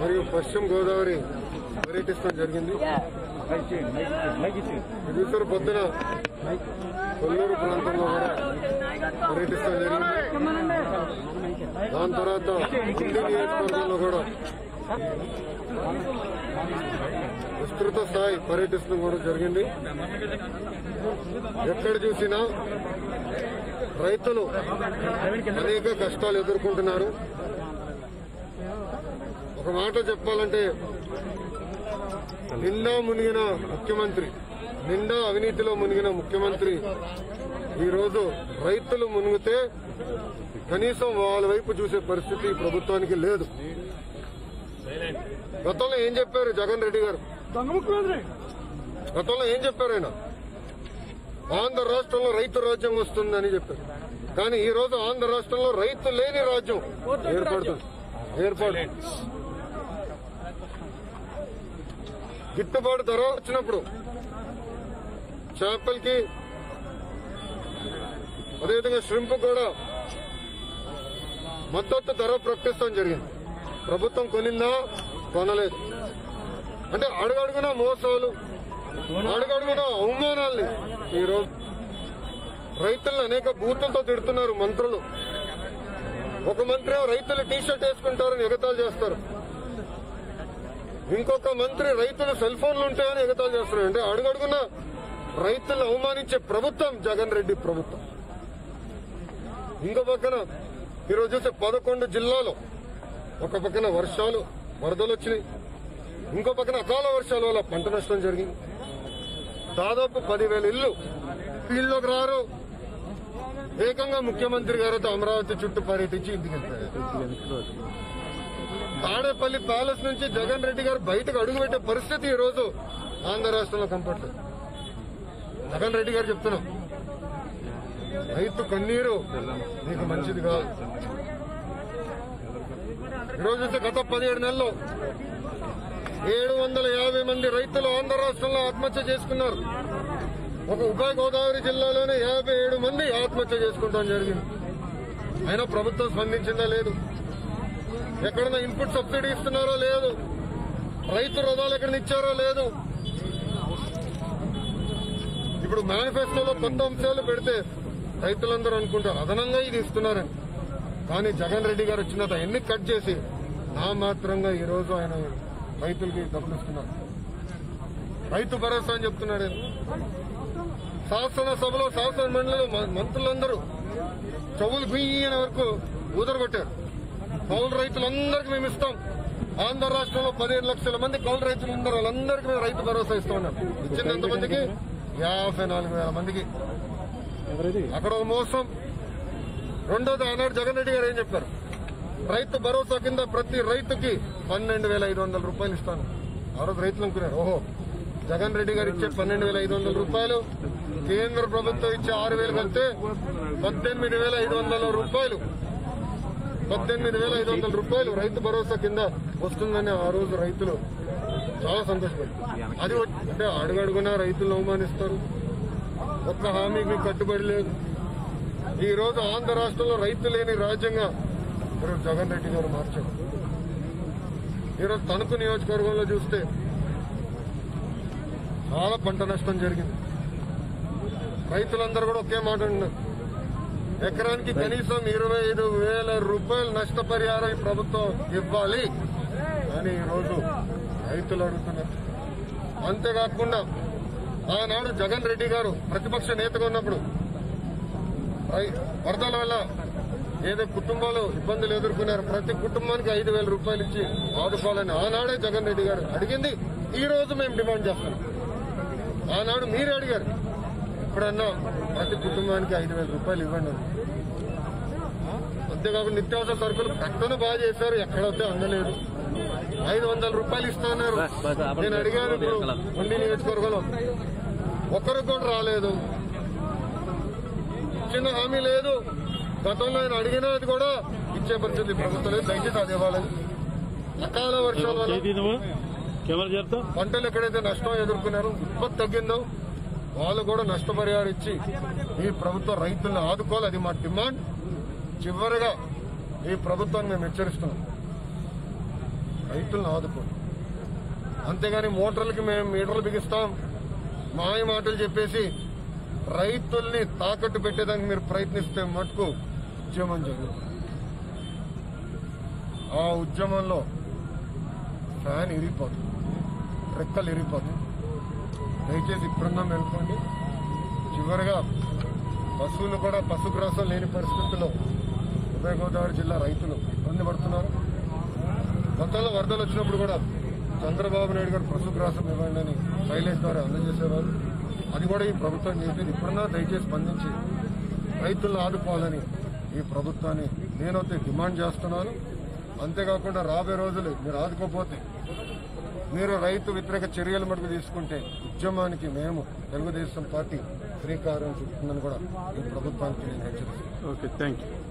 మరియు పశ్చిమ గోదావరి పర్యటించడం జరిగింది. చూసారు పొద్దున కొల్లూరు ప్రాంతంలో కూడా పర్యటించడం జరిగింది. దాని తర్వాత ఢిల్లీ నియోజకవర్గంలో కూడా విస్తృత స్థాయి పర్యటించడం కూడా జరిగింది. ఎక్కడ చూసినా రైతులు అనేక కష్టాలు ఎదుర్కొంటున్నారు. ఒక మాట చెప్పాలంటే నిండా మునిగిన ముఖ్యమంత్రి నిండా అవినీతిలో మునిగిన ముఖ్యమంత్రి ఈరోజు రైతులు మునిగితే కనీసం వాళ్ళ వైపు చూసే పరిస్థితి ప్రభుత్వానికి లేదు. గతంలో ఏం చెప్పారు జగన్ రెడ్డి గారు? గతంలో ఏం చెప్పారు ఆయన? ఆంధ్ర రాష్ట్రంలో రైతు రాజ్యం వస్తుందని చెప్పారు. కానీ ఈ రోజు ఆంధ్ర రాష్ట్రంలో రైతు లేని రాజ్యం ఏర్పడుతుంది. ఏర్పడు గిట్టుబాటు ధర వచ్చినప్పుడు చేపలకి అదేవిధంగా షింప్ కూడా మద్దతు ధర ప్రకటిస్తాం జరిగింది. ప్రభుత్వం కొనిందా? కొనలేదు. అంటే అడుగడుగున మోసాలు అడుగడుగున అవమానాల్ని ఈరోజు రైతులను అనేక బూతులతో తిడుతున్నారు మంత్రులు. ఒక మంత్రి రైతులు టీ షర్ట్ వేసుకుంటారని ఎగతాలు చేస్తారు. ఇంకొక మంత్రి రైతులు సెల్ ఫోన్లు ఉంటాయని ఎగతాలు చేస్తున్నారు అంటే అడుగడుగున రైతులను అవమానించే ప్రభుత్వం జగన్ రెడ్డి ప్రభుత్వం. ఇంకో పక్కన ఈరోజు చూస్తే పదకొండు జిల్లాలో ఒక పక్కన వర్షాలు వరదలు వచ్చినాయి. ఇంకో పక్కన అకాల వర్షాల వల్ల పంట నష్టం జరిగింది. దాదాపు పదివేల ఇల్లు ఇల్లుకి రారు. ఏకంగా ముఖ్యమంత్రి గారితో అమరావతి చుట్టూ పర్యటించి ఇంటికి వెళ్తారు. తాడేపల్లి ప్యాలెస్ నుంచి జగన్ రెడ్డి గారు బయటకు అడుగుపెట్టే పరిస్థితి ఈ రోజు ఆంధ్ర రాష్ట్రంలో కనపడలేదు. జగన్ రెడ్డి గారు చెప్తున్నాం. రైతు కన్నీరు నీకు మంచిది కాదు. ఈరోజు నుంచి గత పదిహేడు నెలల్లో ఏడు వందల యాభై మంది రైతులు ఆంధ్ర రాష్ట్రంలో ఆత్మహత్య చేసుకున్నారు. ఒక ఉభయ గోదావరి జిల్లాలోనే యాభై ఏడు మంది ఆత్మహత్య చేసుకుంటాం జరిగింది. అయినా ప్రభుత్వం స్పందించిందా లేదు. ఎక్కడన్నా ఇన్పుట్ సబ్సిడీ ఇస్తున్నారో లేదు. రైతు రుణాలు ఎక్కడ ఇచ్చారో లేదు. ఇప్పుడు మేనిఫెస్టోలో కొత్త అంశాలు పెడితే రైతులందరూ అనుకుంటారు అదనంగా ఇది ఇస్తున్నారని. కానీ జగన్ రెడ్డి గారు వచ్చిన ఎన్ని కట్ చేసి నా మాత్రంగా ఈ రోజు ఆయన రైతులకి డబ్బులు ఇస్తున్నారు. రైతు భరోసా అని చెప్తున్నాడు శాసనసభలో శాసన మండలిలో మంత్రులందరూ చెవులు గుయ్యన వరకు ఊదరగొట్టారు. కౌలు రైతులందరికీ మేము ఇస్తాం. ఆంధ్ర రాష్ట్రంలో పదిహేను లక్షల మంది కౌలు రైతులు ఉన్నారు. వాళ్ళందరికీ మేము రైతు భరోసా ఇస్తామన్నాం ఇచ్చింది ఎంతమందికి యాభై నాలుగు వేల మందికి. అక్కడ ఒక మోసం. రెండోది ఆనాడు జగన్ రెడ్డి గారు ఏం చెప్పారు? రైతు భరోసా కింద ప్రతి రైతుకి పన్నెండు వేల ఐదు వందల రూపాయలు ఇస్తాను. ఆ రోజు రైతులు అనుకున్నారు. ఓహో జగన్ రెడ్డి గారు ఇచ్చే పన్నెండు వేల ఐదు వందల రూపాయలు కేంద్ర ప్రభుత్వం ఇచ్చే ఆరు వేలు కలిస్తే పద్దెనిమిది వేల ఐదు వందల రూపాయలు. పద్దెనిమిది వేల ఐదు వందల రూపాయలు రైతు భరోసా కింద వస్తుందని ఆ రోజు రైతులు చాలా సంతోషపడ్డారు. అది అంటే అడుగడుగునా రైతులను అవమానిస్తారు. ఒక్క హామీకి కట్టుబడి లేదు. ఈ రోజు ఆంధ్ర రాష్ట్రంలో రైతు లేని రాజ్యంగా ఈరోజు జగన్ రెడ్డి గారు మార్చారు. ఈరోజు తణుకు నియోజకవర్గంలో చూస్తే చాలా పంట నష్టం జరిగింది. రైతులందరూ కూడా ఒకే మాట అంటున్నారు. ఎకరానికి కనీసం ఇరవై ఐదు వేల రూపాయలు నష్టపరిహారం ఈ ప్రభుత్వం ఇవ్వాలి అని ఈరోజు రైతులు అడుగుతున్నారు. అంతేకాకుండా ఆనాడు జగన్ రెడ్డి గారు ప్రతిపక్ష నేతగా ఉన్నప్పుడు వరదల వల్ల ఏదో కుటుంబాలు ఇబ్బందులు ఎదుర్కొన్నారు. ప్రతి కుటుంబానికి ఐదు వేల రూపాయలు ఇచ్చి ఆదుకోవాలని ఆనాడే జగన్ రెడ్డి గారు అడిగింది. ఈ రోజు మేము డిమాండ్ చేస్తున్నాం. ఆనాడు మీరే అడిగారు. ఇప్పుడన్నా ప్రతి కుటుంబానికి ఐదు వేల రూపాయలు ఇవ్వండి. అంతేకాకుండా నిత్యావసర సరుకులు ప్రకటన బాగా చేశారు ఎక్కడైతే అందలేదు. ఐదు వందల రూపాయలు ఇస్తున్నారు నేను అడిగాను ఇప్పుడు ఉండి నియోజకవర్గంలో. ఒక్కరికి కూడా రాలేదు. ఇచ్చిన హామీ లేదు. గతంలో ఆయన అడిగినది కూడా ఇచ్చే పరిస్థితి ప్రభుత్వం లేదు. దయచేసి అది ఇవ్వాలని అకాల వర్షాల వల్ల పంటలు ఎక్కడైతే నష్టం ఎదుర్కొన్నారో ఉత్పత్తి తగ్గిందో వాళ్ళు కూడా నష్టపరిహారం ఇచ్చి ఈ ప్రభుత్వం రైతులను ఆదుకోవాలి. అది మా డిమాండ్. చివరిగా ఈ ప్రభుత్వాన్ని మేము హెచ్చరిస్తున్నాం. రైతులను ఆదుకోండి. అంతేగాని మోటార్లకి మేము మీటర్లు బిగిస్తాం. మాయ మాటలు చెప్పేసి రైతుల్ని తాకట్టు పెట్టేదానికి మీరు ప్రయత్నిస్తే మటుకు ఉద్యమం జరుగుతుంది. ఆ ఉద్యమంలో ఫ్యాన్ ఇరిగిపోతుంది. రెక్కలు ఇరిగిపోతుంది దయచేసి ఇప్పుడున్నా మేల్కోండి. చివరిగా పశువులు కూడా పశుగ్రాసం లేని పరిస్థితుల్లో ఉభయ గోదావరి జిల్లా రైతులు ఇబ్బంది పడుతున్నారు. గతంలో వరదలు వచ్చినప్పుడు కూడా చంద్రబాబు నాయుడు గారు పశుగ్రాసం ఇవ్వండి అని శైలేష్ ద్వారా అందజేసేవారు. అది కూడా ఈ ప్రభుత్వం చేసేది. ఇప్పుడన్నా దయచేసి స్పందించి రైతులను ఆదుకోవాలని ఈ ప్రభుత్వాన్ని నేనైతే డిమాండ్ చేస్తున్నాను. అంతేకాకుండా రాబోయే రోజులు మీరు ఆదుకోపోతే మీరు రైతు వ్యతిరేక చర్యలు మటుకు తీసుకుంటే ఉద్యమానికి మేము తెలుగుదేశం పార్టీ శ్రీకారం చుట్టుతుందని కూడా ఈ ప్రభుత్వానికి నేను హెచ్చరిస్తాను ఓకే థ్యాంక్ యూ